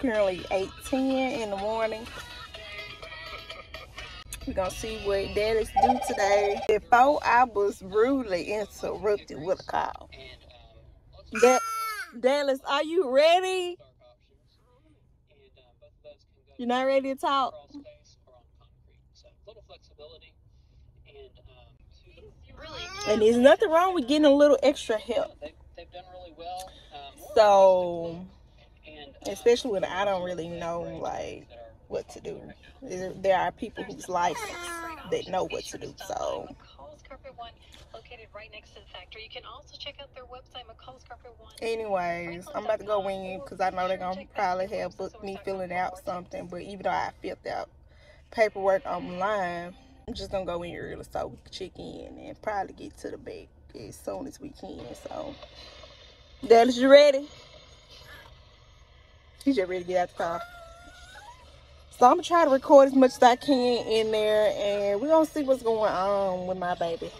currently 8.10 in the morning. We're gonna see what Dallas do today. Before I was rudely interrupted with a call. Da Dallas, are you ready? You're not ready to talk? And there's nothing wrong with getting a little extra help. So, Uh, especially when I don't really know like what to do. There, are people who's licensed that know what to do. So, One, located right next to the factory. You can also check out their website, McCall's Carpet One. anyways, I'm about to go in because I know they're gonna probably have booked me filling out something. But even though I filled out paperwork online, I'm just gonna go in early so we can check in and probably get to the bank as soon as we can. So, Dallas, you ready? He's just ready to get out the car. So I'm gonna try to record as much as I can in there and we're gonna see what's going on with my baby.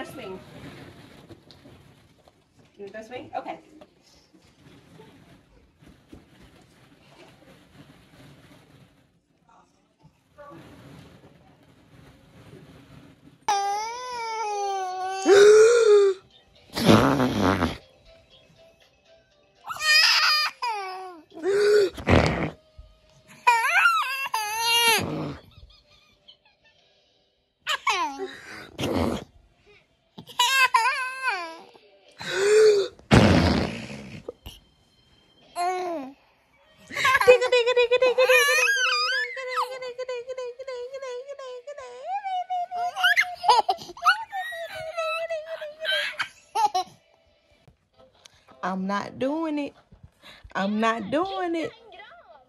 Want swing? You swing? Okay. I'm not doing it. I'm not doing it.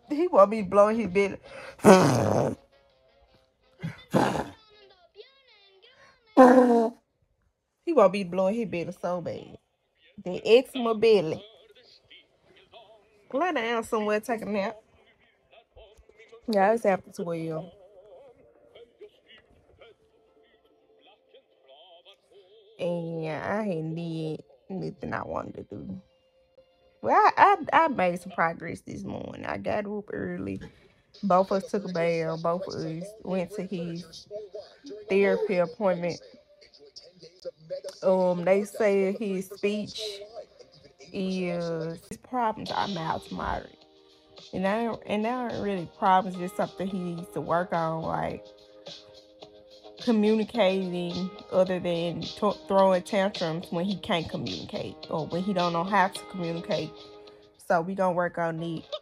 He want me blowing his belly. he want me blowing his belly so bad. The eczema belly. Lie down somewhere, take a nap. Yeah, it's after 12. And I hadn't did nothing I wanted to do. Well, I, I, I made some progress this morning. I got up early. Both of us took a bath. Both of us went to his therapy appointment. Um, they say his speech is his problems are mild to moderate. And that and that aren't really problems, just something he needs to work on, like communicating other than t- throwing tantrums when he can't communicate or when he don't know how to communicate. So we gonna work on it.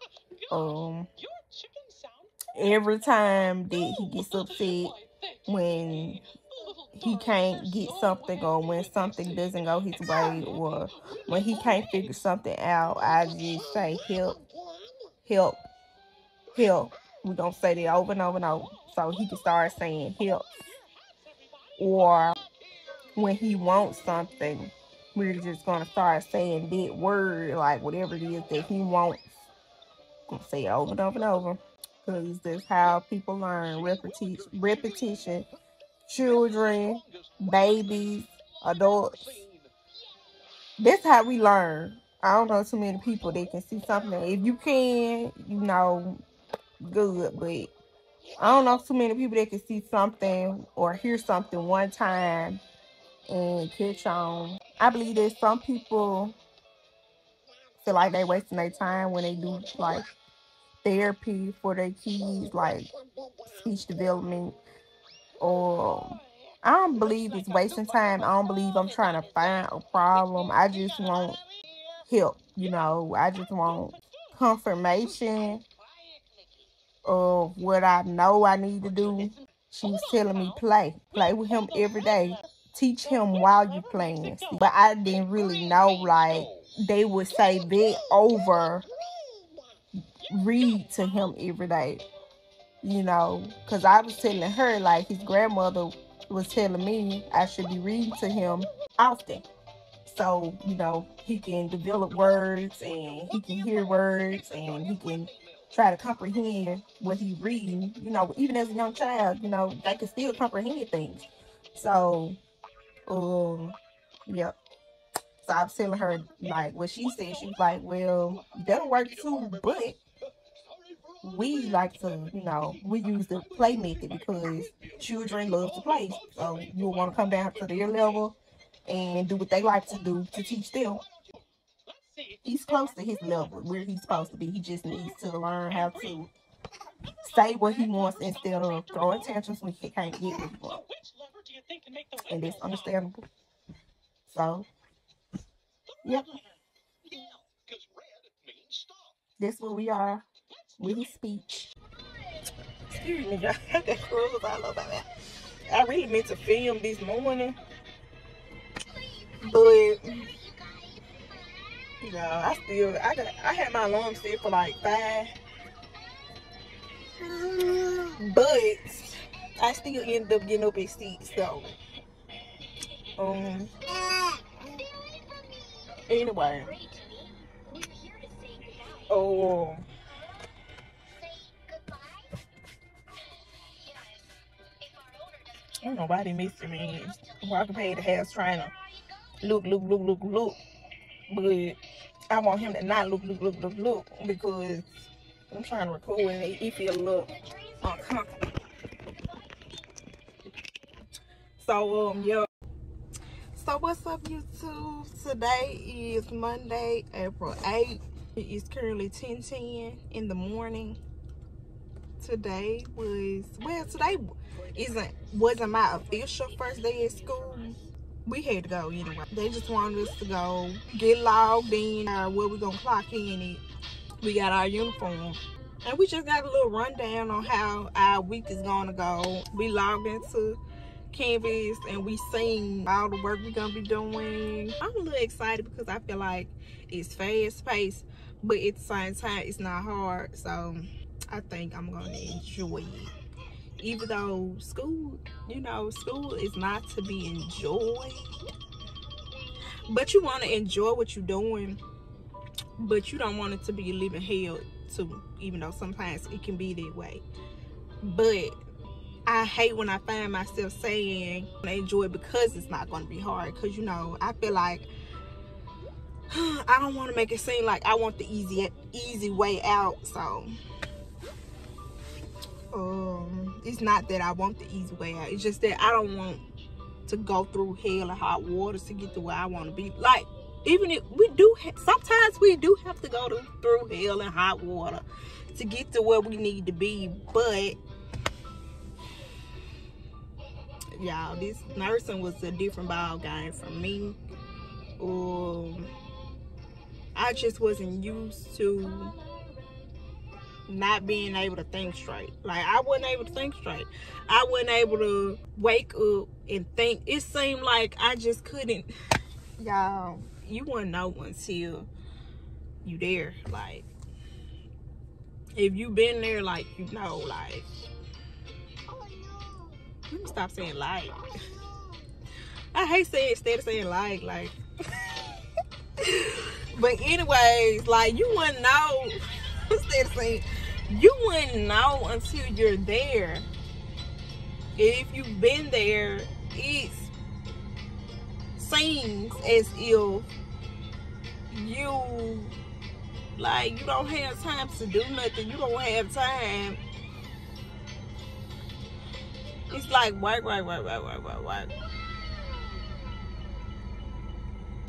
Um, every time that he gets upset when he can't get something or when something doesn't go his way or when he can't figure something out, I just say help, help, help. We're gonna say that over and over and over so he can start saying help. Or when he wants something, we're just gonna start saying that word, like whatever it is that he wants. Gonna say it over and over and over. Because that's how people learn repetition repetition. Children, babies, adults. That's how we learn. I don't know too many people that can see something. If you can, you know, good, but I don't know too many people that can see something or hear something one time and catch on. I believe that some people feel like they're wasting their time when they do like therapy for their kids, like speech development or I don't believe it's wasting time. I don't believe I'm trying to find a problem. I just want help, you know. I just want confirmation of what I know I need to do. She's telling me play. Play with him every day. Teach him while you playing. But I didn't really know like they would say that over read to him every day. You know, because I was telling her like his grandmother was telling me I should be reading to him often. So, you know, he can develop words and he can hear words and he can try to comprehend what he's reading. You know, even as a young child, you know, they can still comprehend things. So, um, yep. So I was telling her like what she said. She was like, "Well, that'll work too, but we like to, you know, we use the play method because children love to play. So you want to come down to their level and do what they like to do to teach them. He's close to his level where he's supposed to be. He just needs to learn how to say what he wants instead of throwing tantrums when he can't get what he wants. And that's understandable. So, yep. That's what we are with his speech. Excuse me, y'all. I got cruise all over that. I really meant to film this morning. But know, I still I got I had my alarm set for like five. But I still ended up getting up at six, so um anyway. Oh I don't know why they me. Walking pay the house trying to look, look, look, look, look. But I want him to not look, look, look, look, look because I'm trying to record and he feel a little uncomfortable. So um yeah. So what's up YouTube? Today is Monday, April 8th. It is currently 10 10 in the morning. Today was well today isn't wasn't my official first day at school. We had to go anyway. They just wanted us to go get logged in or where we gonna clock in it. We got our uniform. And we just got a little rundown on how our week is gonna go. We logged into Canvas and we seen all the work we're gonna be doing. I'm a little excited because I feel like it's fast paced, but at the same time, it's not hard. So I think I'm gonna enjoy it even though school, you know, school is not to be enjoyed. But you want to enjoy what you're doing, but you don't want it to be living hell to, even though sometimes it can be that way. But I hate when I find myself saying I enjoy it because it's not going to be hard. Because, you know, I feel like I don't want to make it seem like I want the easy easy way out. So um it's not that i want the easy way out. It's just that i don't want to go through hell and hot waters to get to where i want to be. Like even if we do sometimes we do have to go to, through hell and hot water to get to where we need to be but y'all this nursing was a different ball game for me. Um i just wasn't used to not being able to think straight. Like I wasn't able to think straight. I wasn't able to wake up and think. It seemed like I just couldn't. Y'all, you wouldn't know until you there. Like if you been there, like you know, like. Let me stop saying like. I hate saying instead of saying like, like. but anyways, like you wouldn't know instead of saying you wouldn't know until you're there. If you've been there, it seems as if you like you don't have time to do nothing. You don't have time. It's like work, work, work, work, work, work, work.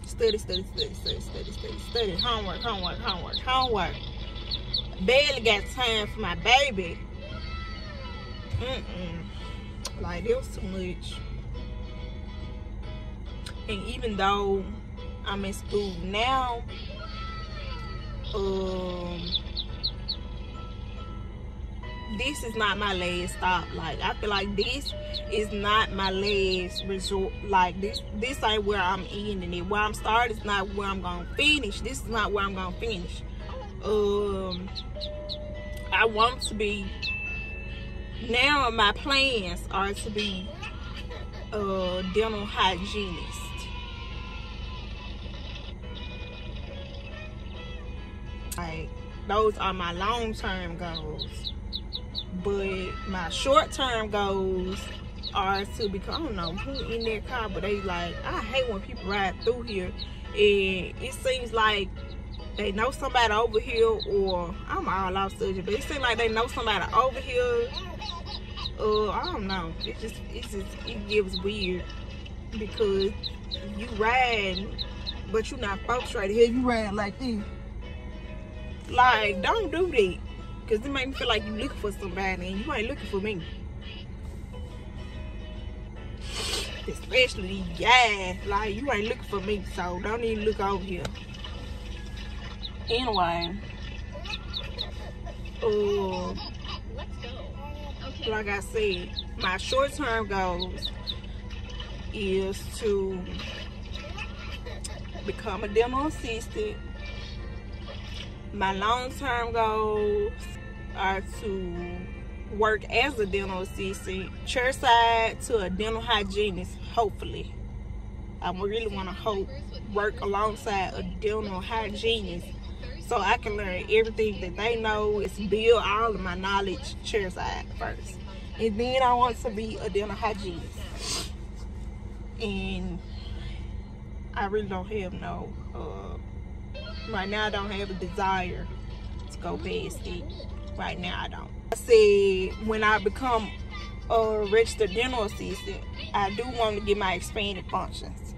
Study, study, study, study, study, study, study. Homework, homework, homework, homework barely got time for my baby. Mm-mm. Like it was too much. And even though I'm in school now, um this is not my last stop. Like I feel like this is not my last resort. Like this this ain't where I'm ending it. Where I'm starting is not where I'm gonna finish. This is not where I'm gonna finish. Um I want to be now my plans are to be a dental hygienist. Like those are my long-term goals but my short-term goals are to become I don't know who in their car but they like I hate when people ride through here and it seems like they know somebody over here or I'm all off subject but it seems like they know somebody over here uh I don't know it just it just it gives weird because you ride but you're not focused right here you ride like this like don't do that because it make me feel like you looking for somebody and you ain't looking for me. Especially, yeah, like you ain't looking for me, so don't even look over here. Anyway, uh, like I said, my short-term goals is to become a dental assistant. My long-term goals are to work as a dental assistant, chairside to a dental hygienist, hopefully. I really want to hope work alongside a dental hygienist so I can learn everything that they know is build all of my knowledge chairside first. And then I want to be a dental hygienist. And I really don't have no, uh, right now I don't have a desire to go past it right now I don't. I said when I become a registered dental assistant, I do want to get my expanded functions.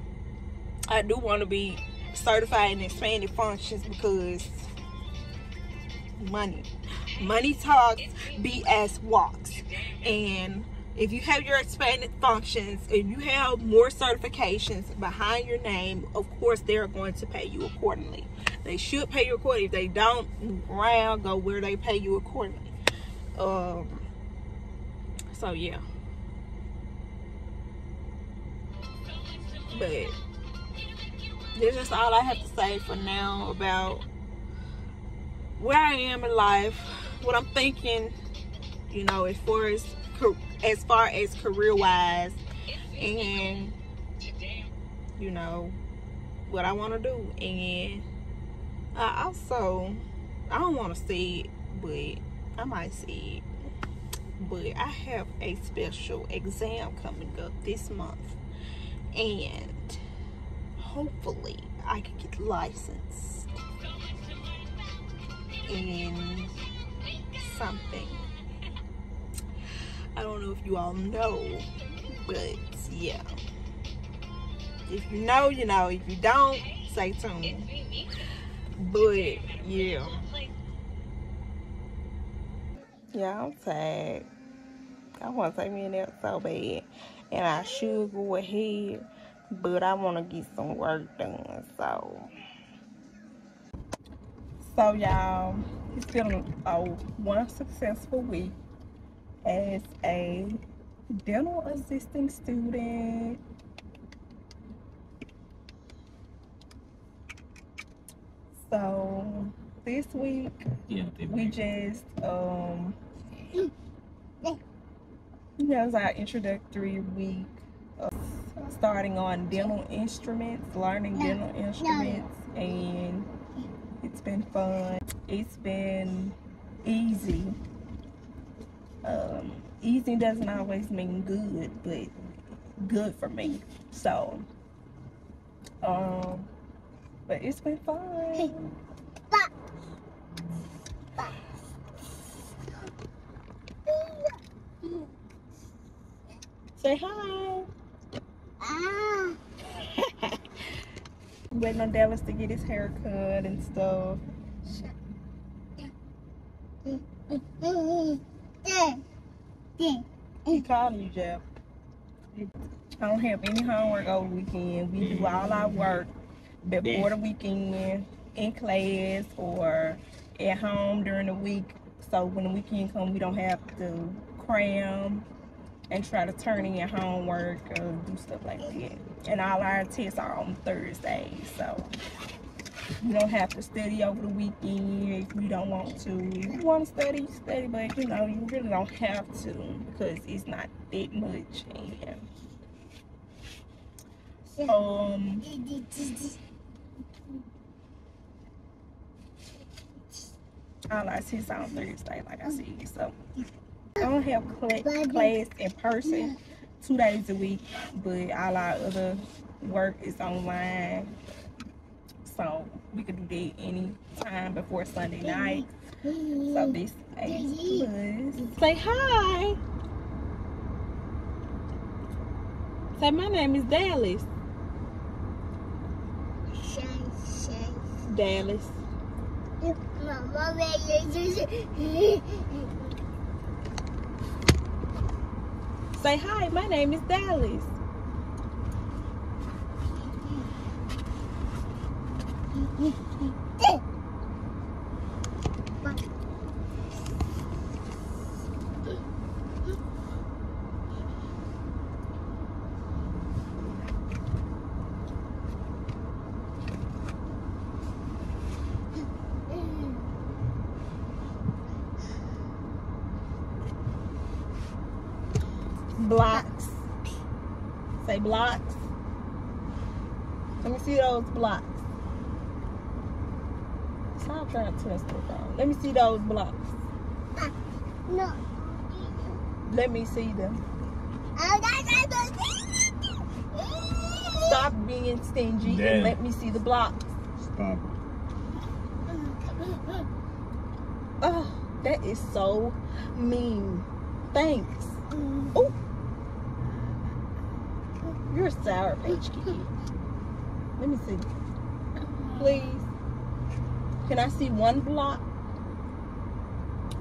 I do want to be certified in expanded functions because money. Money talks, BS walks. And if you have your expanded functions, if you have more certifications behind your name, of course they're going to pay you accordingly. They should pay you accordingly. If they don't, around, go where they pay you accordingly. Um, so yeah. But that's just all I have to say for now about where I am in life, what I'm thinking, you know, as far as as far as career wise, and you know what I want to do, and I also, I don't want to see it, but I might see it. But I have a special exam coming up this month. And hopefully I can get licensed in something. I don't know if you all know, but yeah. If you know, you know. If you don't, stay tuned. But yeah. Yeah, I'm tired. I want to take me in there so bad. And I should go ahead. But I want to get some work done. So. So y'all, it's been a one successful week as a dental assisting student. So this week yeah, we just um that was our introductory week of starting on dental instruments, learning dental instruments and it's been fun. It's been easy. Um, easy doesn't always mean good, but good for me. So um but it's been fun. Say hi. Ah. Waiting on Dallas to get his hair cut and stuff. He calling you, Jeff. I don't have any homework over the weekend. We do all our work before the weekend in class or at home during the week. So when the weekend comes, we don't have to cram and try to turn in homework or do stuff like that. And all our tests are on Thursdays, so you don't have to study over the weekend if you don't want to. If you want to study, study, but you know, you really don't have to because it's not that much. And, um, all our tests on Thursday, like I said. So I don't have cl class in person two days a week, but all our other work is online. So we could do that any time before Sunday night. So this is plus. Say hi. Say my name is Dallas. Dallas. Say hi, my name is Dallas. blocks. Say blocks. Let me see those blocks. Stop trying to twist it down. Let me see those blocks. No. Let me see them. Stop being stingy Dad. and let me see the blocks. Stop. Oh, that is so mean. Thanks. Oh, you're a sour patch kid. Let me see. Please. Can I see one block?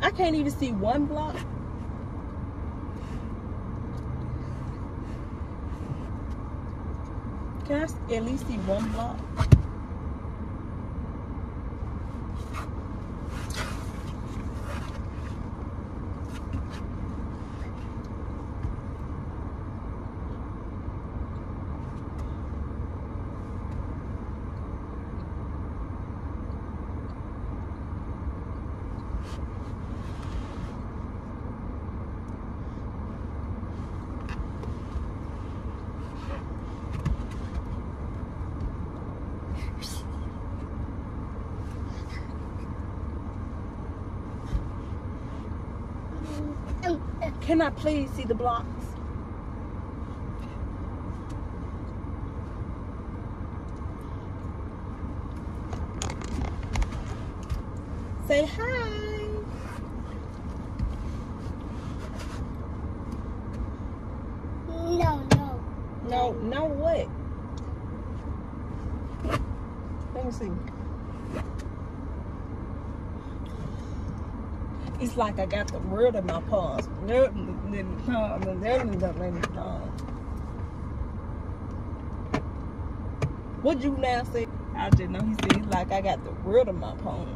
I can't even see one block. Can I at least see one block? Can I please see the blocks? Say hi. No, no. No, no what? Let me see. It's like I got the word in my palms. What'd you now say? I just know he said like I got the word in my palm.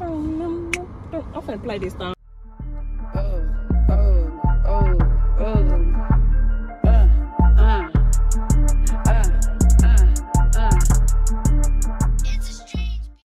I'm finna play this song.